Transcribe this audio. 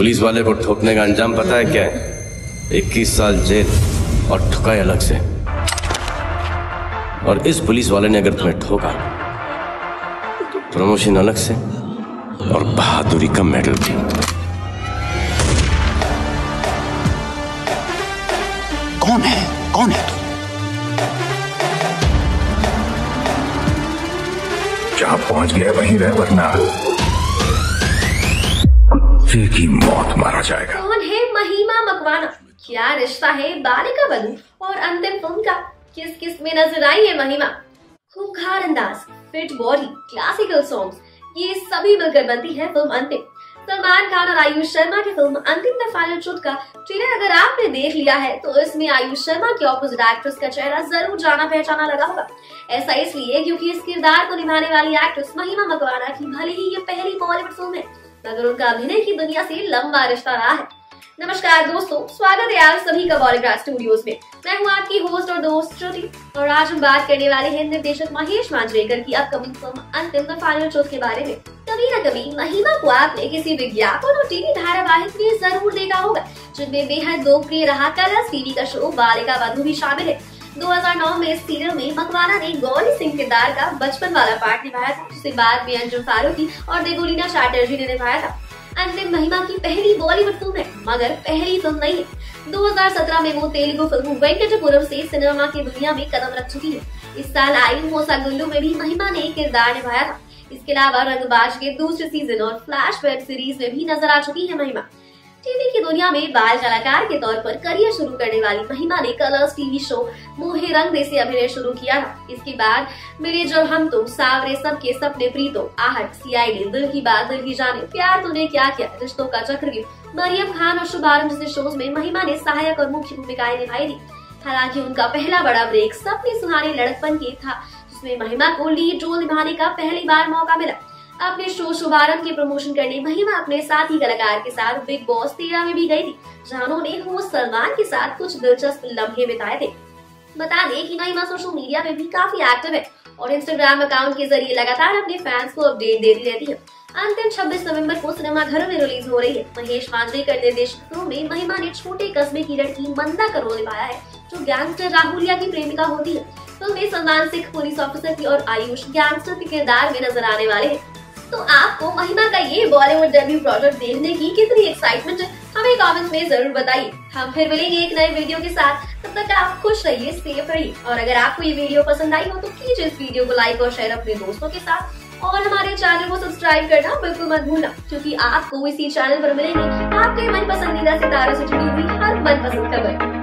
Police वाले को ठोकने का अंजाम पता है क्या है? इक्कीस साल जेल और ठुकाई अलग से। और इस पुलिस वाले ने अगर तुम्हें ठोका तो प्रमोशन अलग से और बहादुरी का मेडल भी। कौन है? कौन है तू? जहाँ पहुँच गया वहीं रह वरना। कुत्ते की मौत मारा जाएगा। कौन है महिमा मकवाना? क्या रिश्ता है बालिका बलू और अंतिम फ़िल्म का? किस किसमें नज़र आई है महिमा? खूंखार अंदाज फिट बॉडी क्लासिकल सॉन्ग्स ये सभी मिलकर बनती है फ़िल्म अंतिम। सलमान खान और आयुष शर्मा की film Antim the final shoot का ट्रेलर अगर आपने देख लिया है तो इसमें आयुष शर्मा के ऑपोजिट एक्ट्रेस का चेहरा ज़रूर जाना पहचाना लगा होगा। ऐसा इसलिए क्योंकि इस किरदार को निभाने वाली एक्ट्रेस महिमा मकवाना की भले ही ये पहली बॉलीवुड फ़िल्म है। मगर उनका अभिनय की दुनिया से लंबा रिश्ता रहा है। नमस्कार दोस्तों, स्वागत है आप सभी का बॉलीग्राफ स्टूडियोज में। मैं हूँ आपकी होस्ट और दोस्त श्रुति, और आज हम बात करने वाले हैं निर्देशक महेश मांजरेकर की अपकमिंग फ़िल्म अंतिम द फाइनल के बारे में। कभी न कभी महिमा को आपने किसी विज्ञापन और टीवी धारावाहिक में ज़रूर देखा होगा, जिनमें बेहद लोकप्रिय रहा कलर्स टीवी का शो बालिका बधु भी शामिल है। 2009 में इस सीरियल में मकवाना ने गौरी सिंह किरदार का बचपन वाला पार्ट निभाया था, जिसे बाद में अंजुम फारूकी और देगोलीना चैटर्जी ने निभाया था। अंतिम महिमा की पहली बॉलीवुड फ़िल्म है, मगर पहली फ़िल्म नहीं है। 2017 में वो तेलुगु फ़िल्म वेंकटपुरम से सिनेमा की दुनिया में कदम रख चुकी है। इस साल आई मोसा गुल्लू में भी महिमा ने किरदार निभाया था। इसके अलावा रंगबाज के दूसरे सीज़न और फ्लैश वेब सीरीज़ में भी नज़र आ चुकी है महिमा। टीवी की दुनिया में बाल कलाकार के तौर पर करियर शुरू करने वाली महिमा ने कलर्स टीवी शो मोहे रंग दे से अभिनय शुरू किया था। इसके बाद, मिले जब हम तुम, सावरे सबके सपने प्रीतो, आहट सीआईडी दिल की बात, दिल की जाने। प्यार तूने क्या किया? रिश्तों का चक्रव्यूह। मरियम खान और शुभारंभ जैसे शोज़ में महिमा ने सहायक और मुख्य भूमिकाएँ निभाई थी, हालाँकि उनका पहला बड़ा ब्रेक सपने सुहाने लड़कपन के था, जिसमें महिमा को लीड रोल निभाने का पहली बार मौका मिला। अपने शो शुभारंभ के प्रमोशन करने। महिमा अपने साथी कलाकार के साथ बिग बॉस तेरह में भी गई थी, जहाँ उन्होंने होस्ट सलमान के साथ कुछ दिलचस्प लम्हे बिताए थे। बता दें कि महिमा सोशल मीडिया में भी काफ़ी एक्टिव है और इंस्टाग्राम अकाउंट के ज़रिए लगातार अपने फैंस को अपडेट देती रहती है। अंतिम 26 नवंबर को सिनेमा घरों में रिलीज़ हो रही है। महेश मांजरेकर निर्देशित में महिमा ने छोटे कस्बे की लड़की मंदा का रोल निभाया है, जो गैंगस्टर राहुलिया की प्रेमिका होती है। फ़िल्म में सलमान सिख पुलिस ऑफिसर की और आयुष गैंगस्टर के किरदार में नज़र आने वाले हैं। तो आपको महिमा का ये बॉलीवुड डेब्यू प्रोजेक्ट देखने की कितनी एक्साइटमेंट हमें कमेंट्स में ज़रूर बताइए। हम फिर मिलेंगे एक नए वीडियो के साथ। तब तक आप खुश रहिए सेफ़ रहिए। और अगर आपको ये वीडियो पसंद आई हो तो कीजिए इस वीडियो को लाइक और शेयर अपने दोस्तों के साथ। और हमारे चैनल को सब्सक्राइब करना बिल्कुल मत भूलना, क्योंकि आपको इसी चैनल पर मिलेंगे आपके मन पसंदीदा सितारों से जुड़ी हुई हर मन पसंद खबर।